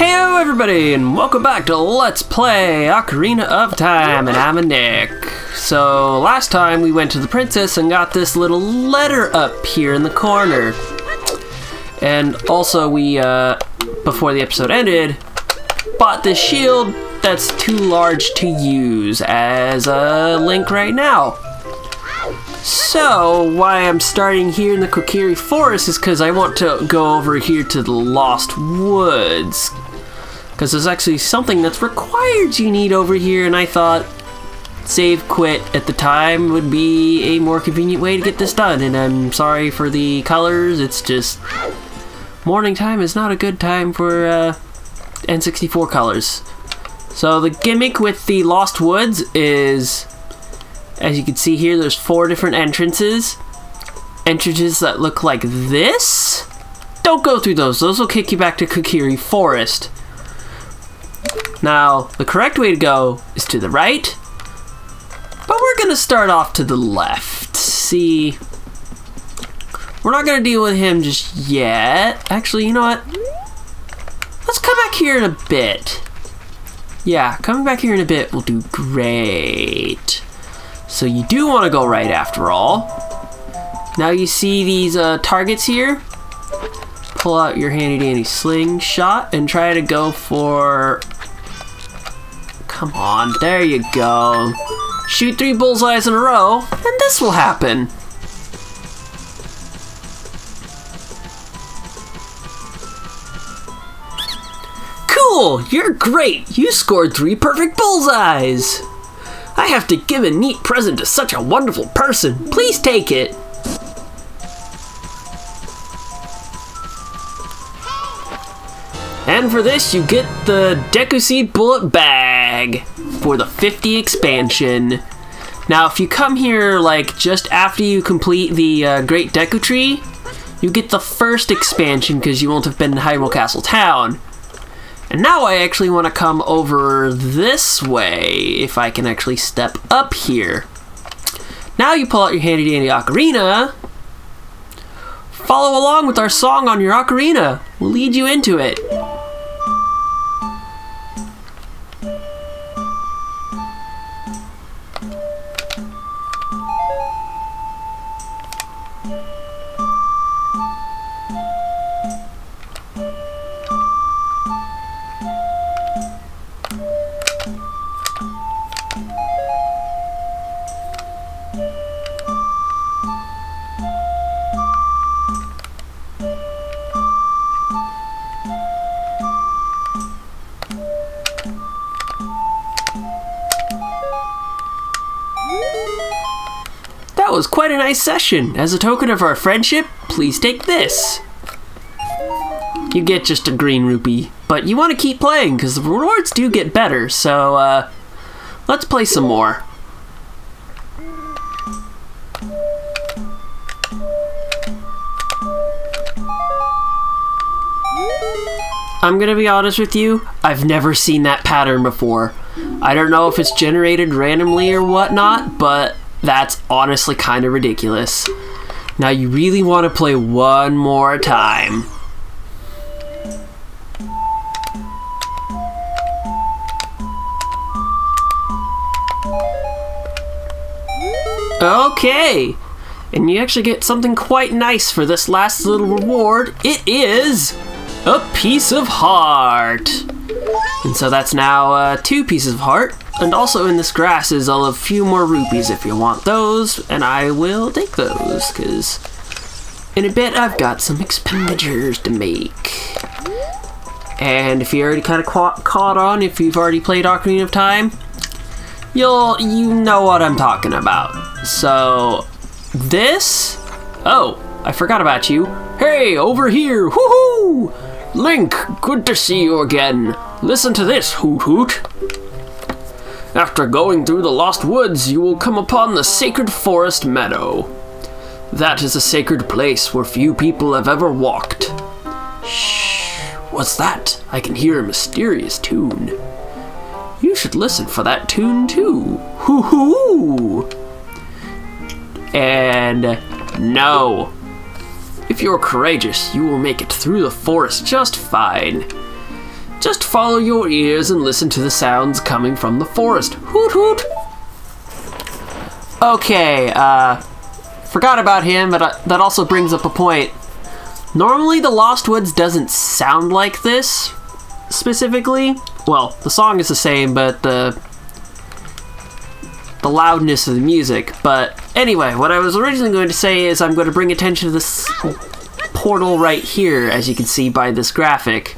Hello everybody and welcome back to Let's Play Ocarina of Time and I'm a Nick. So last time we went to the princess and got this little letter up here in the corner. And also we, uh, before the episode ended, bought this shield that's too large to use as a link right now. So, why I'm starting here in the Kokiri Forest is because I want to go over here to the Lost Woods. Because there's actually something that's required you need over here, and I thought save quit at the time would be a more convenient way to get this done. And I'm sorry for the colors, it's just morning time is not a good time for uh, N64 colors. So the gimmick with the Lost Woods is as you can see here, there's four different entrances. Entrances that look like this. Don't go through those. Those will kick you back to Kokiri Forest. Now, the correct way to go is to the right. But we're going to start off to the left. See, we're not going to deal with him just yet. Actually, you know what? Let's come back here in a bit. Yeah, coming back here in a bit will do great. So you do want to go right after all. Now you see these uh, targets here? Pull out your handy dandy slingshot and try to go for... Come on, there you go. Shoot three bullseyes in a row, and this will happen. Cool, you're great. You scored three perfect bullseyes. I have to give a neat present to such a wonderful person. Please take it. And for this, you get the Deku Seed Bullet Bag for the 50 expansion. Now, if you come here, like, just after you complete the uh, Great Deku Tree, you get the first expansion because you won't have been in Hyrule Castle Town. And now I actually want to come over this way, if I can actually step up here. Now you pull out your handy dandy ocarina. Follow along with our song on your ocarina. We'll lead you into it. That was quite a nice session. As a token of our friendship, please take this. You get just a green rupee, but you want to keep playing because the rewards do get better, so uh, let's play some more. I'm gonna be honest with you, I've never seen that pattern before. I don't know if it's generated randomly or whatnot, but that's honestly kind of ridiculous. Now you really want to play one more time. Okay, and you actually get something quite nice for this last little reward. It is a piece of heart. And so that's now uh, two pieces of heart. And also in this grass is a few more rupees if you want those, and I will take those, because in a bit I've got some expenditures to make. And if you already kind of caught, caught on, if you've already played Ocarina of Time, you'll, you know what I'm talking about. So, this, oh, I forgot about you. Hey, over here, woohoo! Link, good to see you again. Listen to this, Hoot Hoot. After going through the Lost Woods, you will come upon the Sacred Forest Meadow. That is a sacred place where few people have ever walked. Shh, what's that? I can hear a mysterious tune. You should listen for that tune too. Hoo hoo! And no. If you're courageous, you will make it through the forest just fine. Just follow your ears and listen to the sounds coming from the forest. Hoot hoot! Okay, uh, forgot about him, but uh, that also brings up a point. Normally, the Lost Woods doesn't sound like this specifically. Well, the song is the same, but the the loudness of the music. But anyway, what I was originally going to say is I'm going to bring attention to this portal right here, as you can see by this graphic.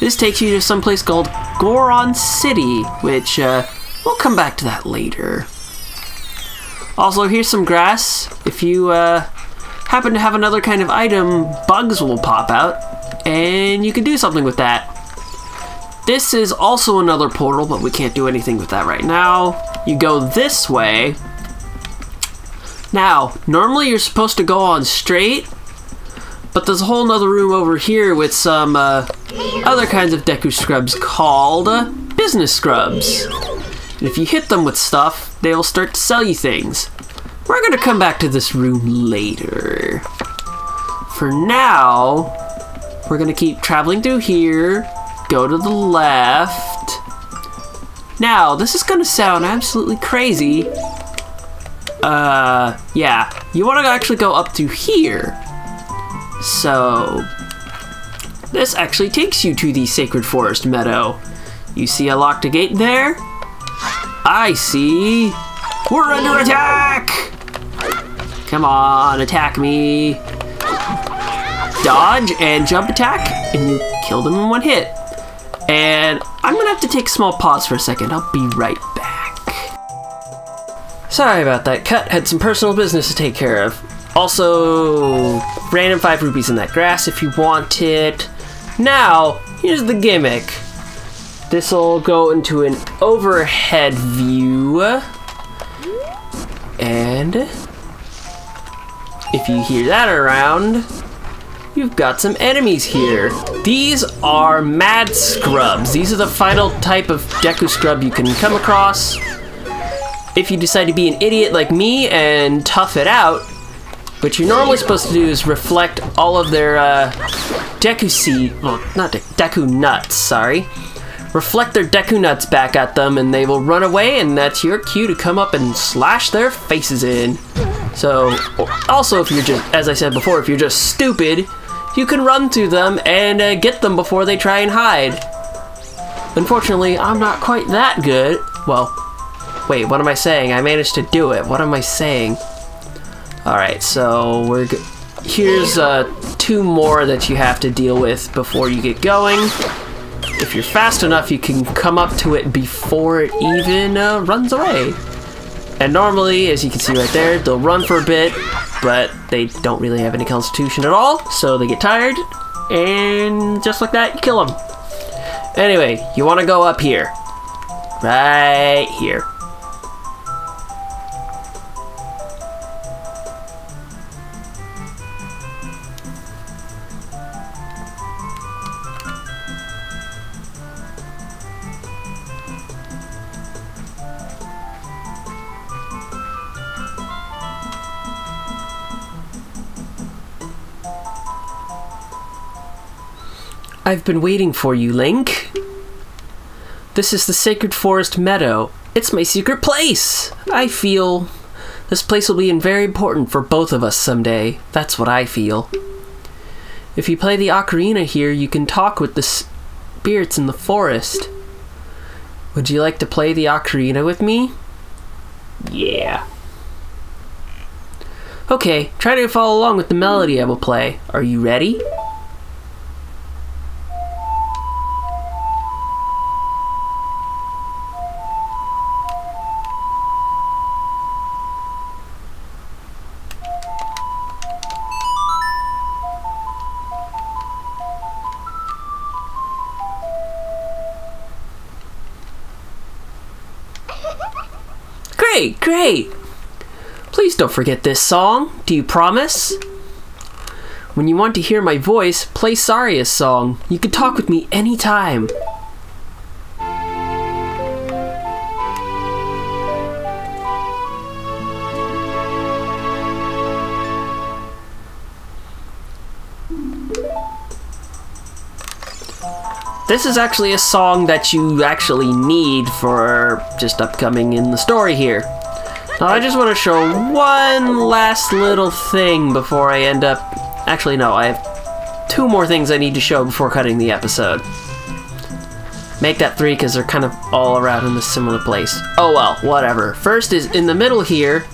This takes you to some place called Goron City, which uh, we'll come back to that later. Also, here's some grass. If you uh, happen to have another kind of item, bugs will pop out, and you can do something with that. This is also another portal, but we can't do anything with that right now. You go this way. Now, normally you're supposed to go on straight, but there's a whole nother room over here with some uh, other kinds of Deku scrubs called uh, business scrubs. And if you hit them with stuff, they will start to sell you things. We're going to come back to this room later. For now, we're going to keep traveling through here, go to the left. Now, this is going to sound absolutely crazy. Uh, yeah. You want to actually go up to here. So, this actually takes you to the Sacred Forest Meadow. You see a locked a gate there? I see. We're under attack! Come on, attack me. Dodge and jump attack, and you kill them in one hit. And I'm gonna have to take a small pause for a second. I'll be right back. Sorry about that cut. Had some personal business to take care of. Also, random 5 rupees in that grass if you want it. Now, here's the gimmick. This will go into an overhead view. And if you hear that around, you've got some enemies here. These are Mad Scrubs. These are the final type of Deku Scrub you can come across. If you decide to be an idiot like me and tough it out, what you're normally supposed to do is reflect all of their uh, Deku seed, well, not De Deku nuts, sorry, reflect their Deku nuts back at them and they will run away and that's your cue to come up and slash their faces in. So, also if you're just, as I said before, if you're just stupid, you can run through them and uh, get them before they try and hide. Unfortunately, I'm not quite that good. Well, wait, what am I saying? I managed to do it. What am I saying? Alright, so we're here's uh, two more that you have to deal with before you get going. If you're fast enough, you can come up to it before it even uh, runs away. And normally, as you can see right there, they'll run for a bit, but they don't really have any constitution at all, so they get tired, and just like that, you kill them. Anyway, you want to go up here. Right here. I've been waiting for you, Link. This is the Sacred Forest Meadow. It's my secret place. I feel this place will be very important for both of us someday. That's what I feel. If you play the ocarina here, you can talk with the spirits in the forest. Would you like to play the ocarina with me? Yeah. Okay, try to follow along with the melody I will play. Are you ready? Great, great. Please don't forget this song. Do you promise? When you want to hear my voice, play Saria's song. You can talk with me anytime. This is actually a song that you actually need for just upcoming in the story here. Now, I just want to show one last little thing before I end up... Actually, no, I have two more things I need to show before cutting the episode. Make that three because they're kind of all around in a similar place. Oh well, whatever. First is in the middle here,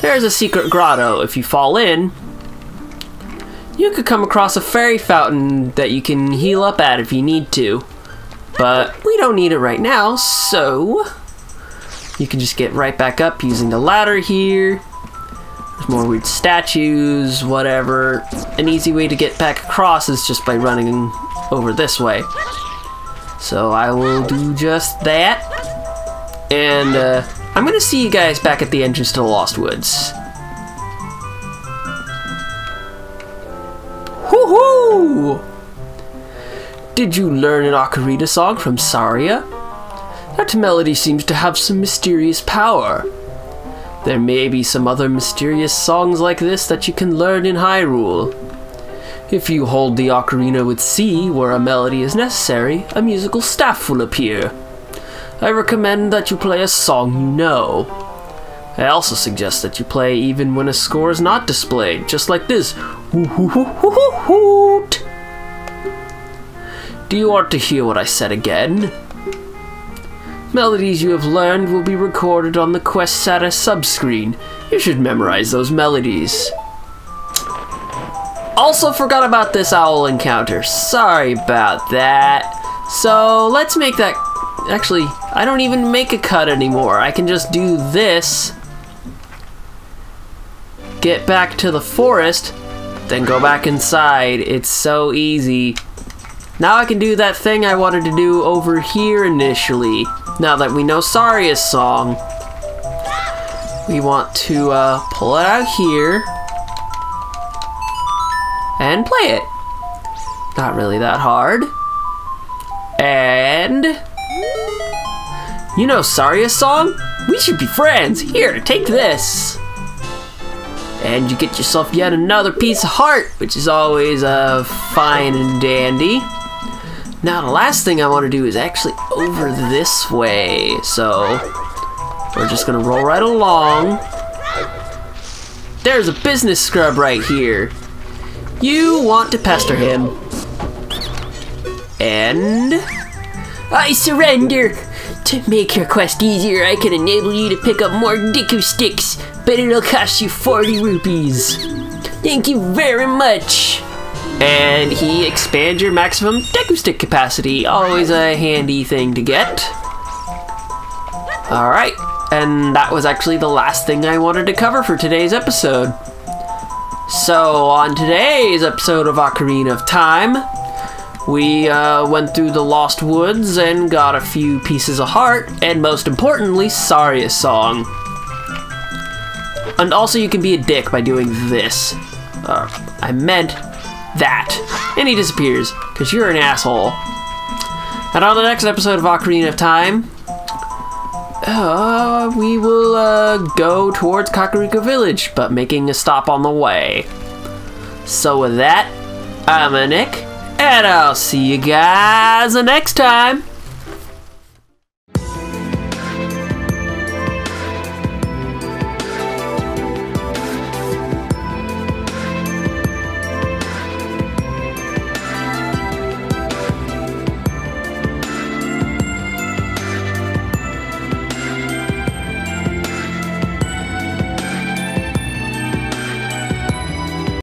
there's a secret grotto. If you fall in, you could come across a fairy fountain that you can heal up at if you need to. But we don't need it right now, so you can just get right back up using the ladder here. There's more weird statues, whatever. An easy way to get back across is just by running over this way. So I will do just that. And uh, I'm going to see you guys back at the entrance to the Lost Woods. Did you learn an ocarina song from Saria? That melody seems to have some mysterious power. There may be some other mysterious songs like this that you can learn in Hyrule. If you hold the ocarina with C where a melody is necessary, a musical staff will appear. I recommend that you play a song you know. I also suggest that you play even when a score is not displayed, just like this. Hoot. Do you want to hear what I said again? Melodies you have learned will be recorded on the Quest status subscreen. You should memorize those melodies. Also forgot about this owl encounter. Sorry about that. So let's make that... Actually, I don't even make a cut anymore. I can just do this. Get back to the forest. Then go back inside. It's so easy. Now I can do that thing I wanted to do over here initially. Now that we know Saria's song. We want to uh, pull it out here and play it. Not really that hard. And... You know Saria's song? We should be friends. Here, take this. And you get yourself yet another piece of heart, which is always uh, fine and dandy. Now the last thing I want to do is actually over this way. So, we're just to roll right along. There's a business scrub right here. You want to pester him. And... I surrender! To make your quest easier, I can enable you to pick up more Deku Sticks, but it'll cost you 40 rupees. Thank you very much! And he expands your maximum Deku Stick capacity. Always a handy thing to get. Alright, and that was actually the last thing I wanted to cover for today's episode. So, on today's episode of Ocarina of Time, we uh, went through the Lost Woods and got a few pieces of heart, and most importantly, Saria's song. And also, you can be a dick by doing this. Uh, I meant that. And he disappears, because you're an asshole. And on the next episode of Ocarina of Time, uh, we will uh, go towards Kakariko Village, but making a stop on the way. So with that, I'm a Nick, and I'll see you guys next time.